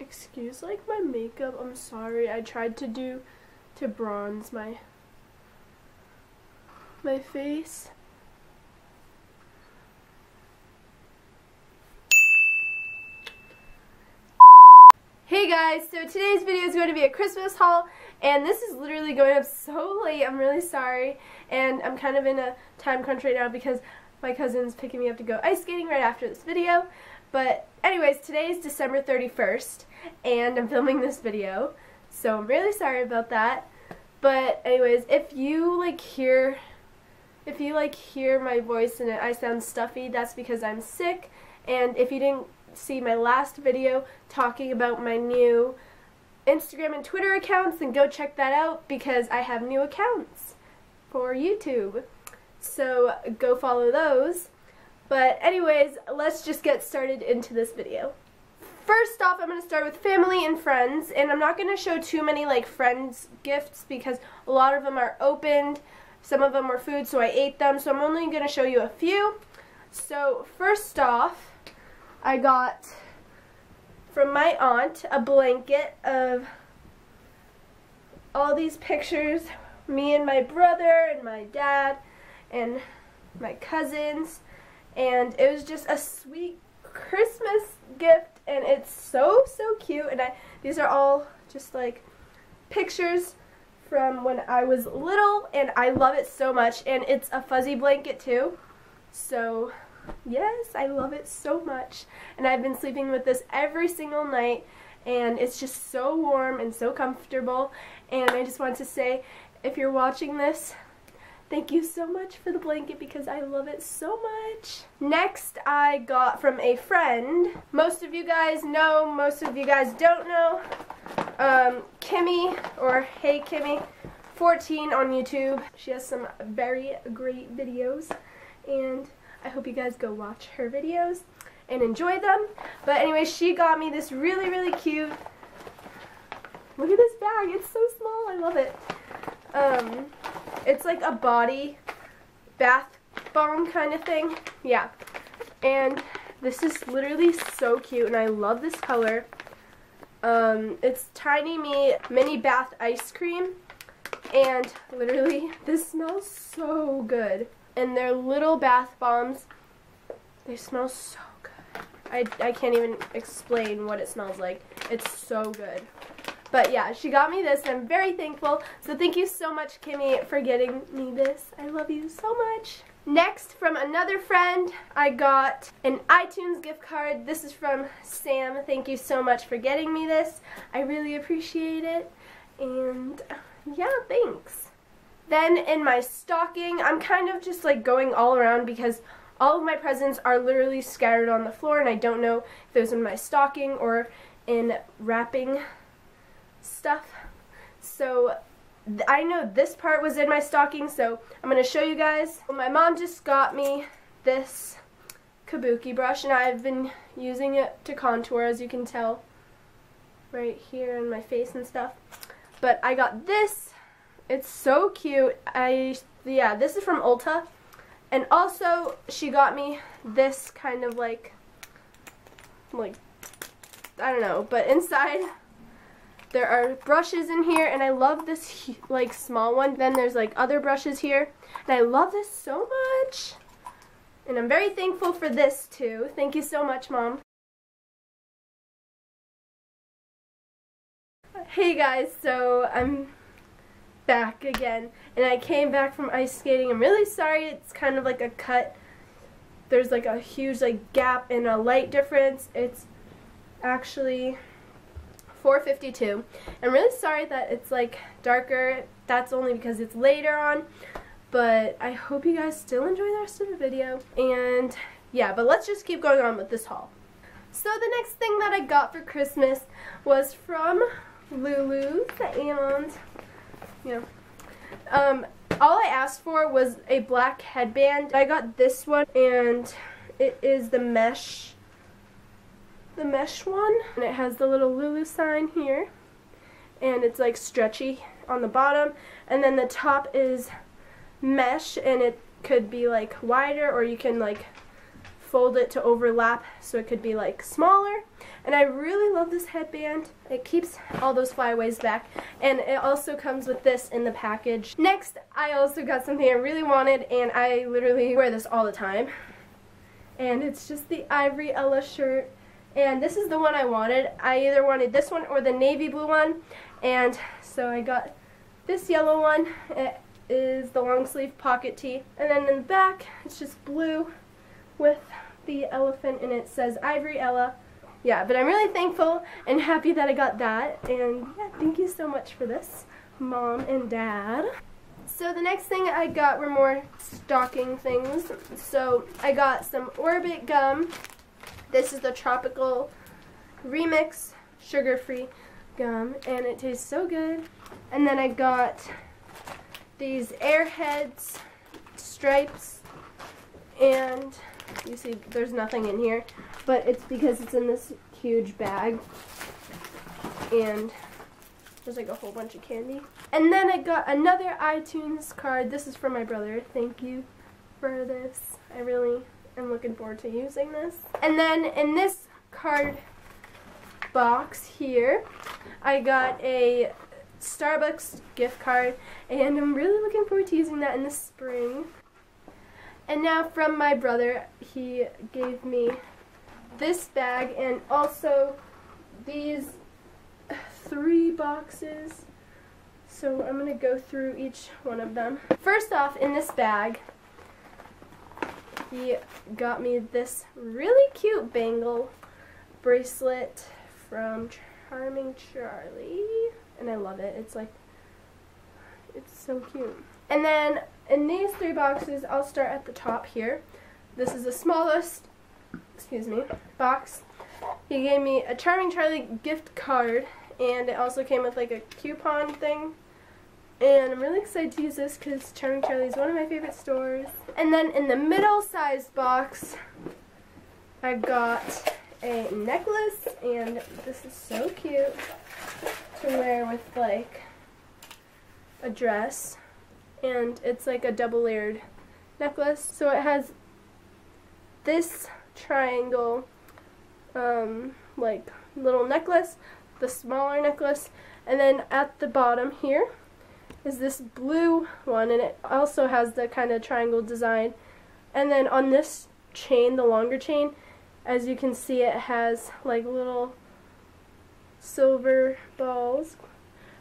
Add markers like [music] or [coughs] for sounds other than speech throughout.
Excuse like my makeup. I'm sorry. I tried to do to bronze my my face. Guys, so today's video is going to be a Christmas haul and this is literally going up so late, I'm really sorry and I'm kind of in a time crunch right now because my cousin's picking me up to go ice skating right after this video. But anyways, today is December 31st and I'm filming this video so I'm really sorry about that. But anyways, if you like hear if you like hear my voice and I sound stuffy, that's because I'm sick. And if you didn't see my last video talking about my new Instagram and Twitter accounts, then go check that out because I have new accounts for YouTube. So go follow those. But anyways, let's just get started into this video. First off, I'm going to start with family and friends, and I'm not going to show too many like friends gifts because a lot of them are opened. Some of them were food, so I ate them, so I'm only going to show you a few. So first off, I got from my aunt a blanket of all these pictures, me and my brother and my dad and my cousins, and it was just a sweet Christmas gift, and it's so, so cute, and I, these are all just like pictures from when I was little, and I love it so much, and it's a fuzzy blanket too, so Yes, I love it so much. And I've been sleeping with this every single night and it's just so warm and so comfortable. And I just want to say, if you're watching this, thank you so much for the blanket because I love it so much. Next, I got from a friend. Most of you guys know, most of you guys don't know. Um, Kimmy, or Hey Kimmy, 14 on YouTube. She has some very great videos. And I hope you guys go watch her videos and enjoy them. But anyway, she got me this really, really cute, look at this bag, it's so small, I love it. Um, it's like a body bath bomb kind of thing, yeah. And this is literally so cute and I love this color. Um, it's Tiny Me Mini Bath Ice Cream and literally [laughs] this smells so good and they're little bath bombs. They smell so good. I, I can't even explain what it smells like. It's so good. But yeah, she got me this and I'm very thankful. So thank you so much, Kimmy, for getting me this. I love you so much. Next, from another friend, I got an iTunes gift card. This is from Sam. Thank you so much for getting me this. I really appreciate it. And yeah, thanks. Then in my stocking, I'm kind of just like going all around because all of my presents are literally scattered on the floor and I don't know if those in my stocking or in wrapping stuff. So I know this part was in my stocking, so I'm going to show you guys. My mom just got me this kabuki brush, and I've been using it to contour, as you can tell, right here in my face and stuff. But I got this it's so cute. I yeah, this is from Ulta. And also she got me this kind of like like I don't know, but inside there are brushes in here and I love this like small one. Then there's like other brushes here. And I love this so much. And I'm very thankful for this too. Thank you so much, Mom. Hey guys, so I'm back again. And I came back from ice skating. I'm really sorry. It's kind of like a cut. There's like a huge like gap in a light difference. It's actually 452. I'm really sorry that it's like darker. That's only because it's later on. But I hope you guys still enjoy the rest of the video. And yeah, but let's just keep going on with this haul. So the next thing that I got for Christmas was from Lulu's and you know. Um, all I asked for was a black headband. I got this one, and it is the mesh the mesh one. And it has the little Lulu sign here. And it's like stretchy on the bottom. And then the top is mesh and it could be like wider or you can like fold it to overlap so it could be like smaller. And I really love this headband. It keeps all those flyaways back. And it also comes with this in the package. Next, I also got something I really wanted and I literally wear this all the time. And it's just the Ivory Ella shirt. And this is the one I wanted. I either wanted this one or the navy blue one. And so I got this yellow one. It is the long sleeve pocket tee. And then in the back, it's just blue with the elephant and it says Ivory Ella. Yeah, but I'm really thankful and happy that I got that. And yeah, thank you so much for this, Mom and Dad. So the next thing I got were more stocking things. So I got some Orbit gum. This is the Tropical Remix sugar-free gum and it tastes so good. And then I got these Airheads stripes and you see there's nothing in here but it's because it's in this huge bag. And there's like a whole bunch of candy. And then I got another iTunes card. This is for my brother. Thank you for this. I really am looking forward to using this. And then in this card box here I got a Starbucks gift card. And I'm really looking forward to using that in the spring. And now from my brother, he gave me this bag and also these three boxes. So I'm going to go through each one of them. First off, in this bag, he got me this really cute bangle bracelet from Charming Charlie and I love it. It's like, it's so cute. And then in these three boxes, I'll start at the top here. This is the smallest, excuse me, box. He gave me a Charming Charlie gift card, and it also came with like a coupon thing. And I'm really excited to use this because Charming Charlie is one of my favorite stores. And then in the middle sized box, I got a necklace, and this is so cute to wear with like a dress and it's like a double layered necklace. So it has this triangle um, like little necklace the smaller necklace and then at the bottom here is this blue one and it also has the kind of triangle design. And then on this chain the longer chain as you can see it has like little silver balls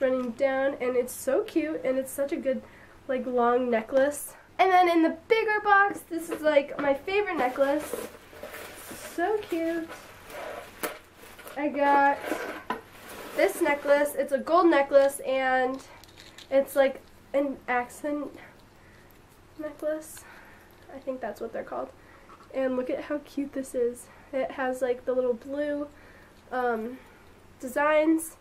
running down and it's so cute and it's such a good like long necklace. And then in the bigger box, this is like my favorite necklace. So cute. I got this necklace. It's a gold necklace and it's like an accent necklace. I think that's what they're called. And look at how cute this is. It has like the little blue um, designs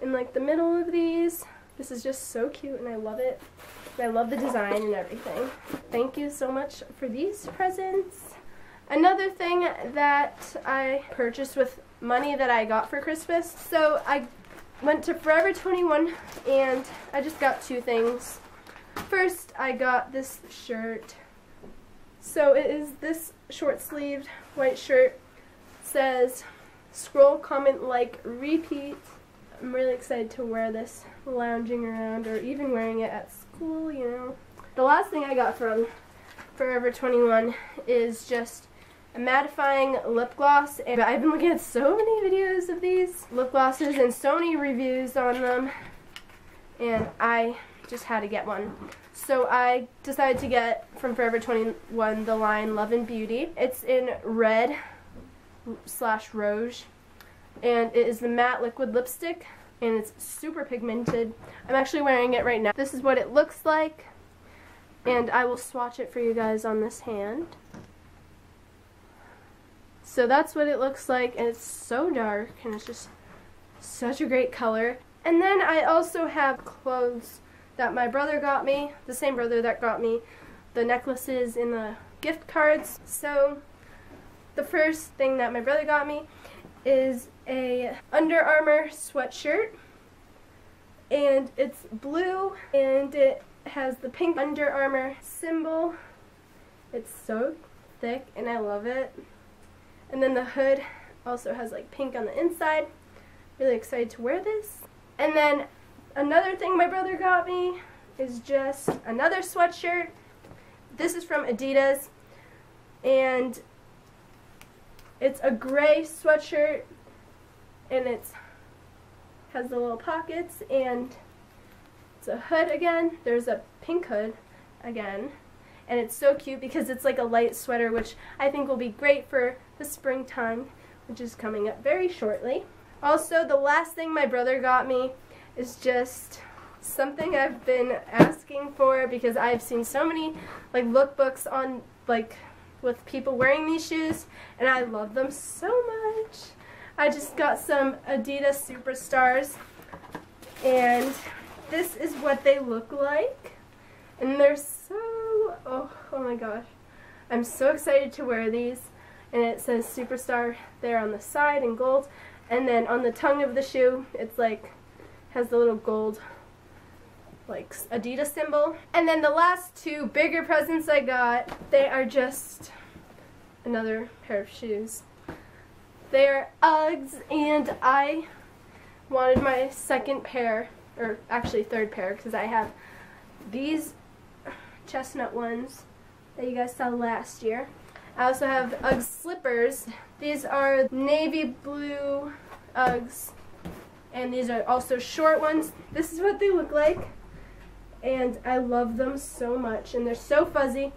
in like the middle of these. This is just so cute and I love it. I love the design and everything. Thank you so much for these presents. Another thing that I purchased with money that I got for Christmas. So I went to Forever 21 and I just got two things. First, I got this shirt. So it is this short sleeved white shirt. It says scroll, comment, like, repeat. I'm really excited to wear this lounging around or even wearing it at school, you know. The last thing I got from Forever 21 is just a mattifying lip gloss and I've been looking at so many videos of these lip glosses and so many reviews on them and I just had to get one. So I decided to get from Forever 21 the line Love and Beauty. It's in red slash Rouge. And it is the matte liquid lipstick. And it's super pigmented. I'm actually wearing it right now. This is what it looks like. And I will swatch it for you guys on this hand. So that's what it looks like. And it's so dark. And it's just such a great color. And then I also have clothes that my brother got me. The same brother that got me the necklaces and the gift cards. So the first thing that my brother got me is a Under Armour sweatshirt and it's blue and it has the pink Under Armour symbol. It's so thick and I love it. And then the hood also has like pink on the inside. Really excited to wear this. And then another thing my brother got me is just another sweatshirt. This is from Adidas and it's a gray sweatshirt and it's has the little pockets and it's a hood again. There's a pink hood again. And it's so cute because it's like a light sweater which I think will be great for the springtime which is coming up very shortly. Also, the last thing my brother got me is just something I've been asking for because I've seen so many like lookbooks on like with people wearing these shoes and I love them so much. I just got some Adidas Superstars and this is what they look like. And they're so oh, oh my gosh. I'm so excited to wear these. And it says Superstar there on the side in gold. And then on the tongue of the shoe it's like has the little gold like Adidas symbol. And then the last two bigger presents I got, they are just another pair of shoes. They are Uggs and I wanted my second pair, or actually third pair, because I have these chestnut ones that you guys saw last year. I also have Uggs slippers. These are navy blue Uggs and these are also short ones. This is what they look like and I love them so much and they're so fuzzy.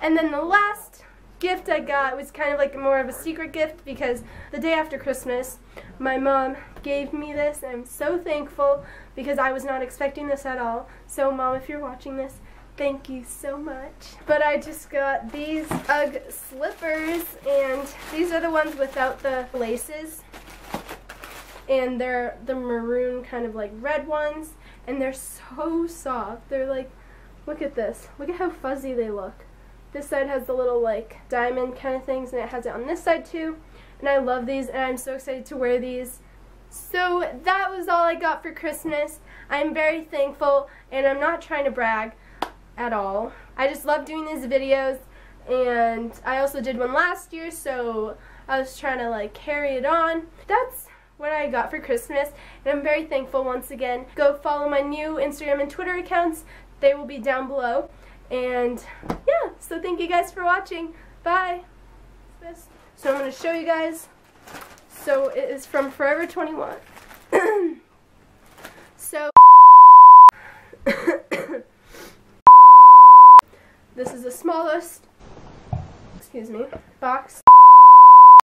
And then the last gift I got was kind of like more of a secret gift because the day after Christmas my mom gave me this and I'm so thankful because I was not expecting this at all. So mom if you're watching this thank you so much. But I just got these UGG slippers and these are the ones without the laces and they're the maroon kind of like red ones and they're so soft. They're like, look at this. Look at how fuzzy they look. This side has the little like diamond kind of things and it has it on this side too. And I love these and I'm so excited to wear these. So that was all I got for Christmas. I'm very thankful and I'm not trying to brag at all. I just love doing these videos and I also did one last year so I was trying to like carry it on. That's what I got for Christmas, and I'm very thankful once again. Go follow my new Instagram and Twitter accounts. They will be down below. And yeah, so thank you guys for watching. Bye. So I'm going to show you guys. So it is from Forever 21. [coughs] so [coughs] this is the smallest, excuse me, box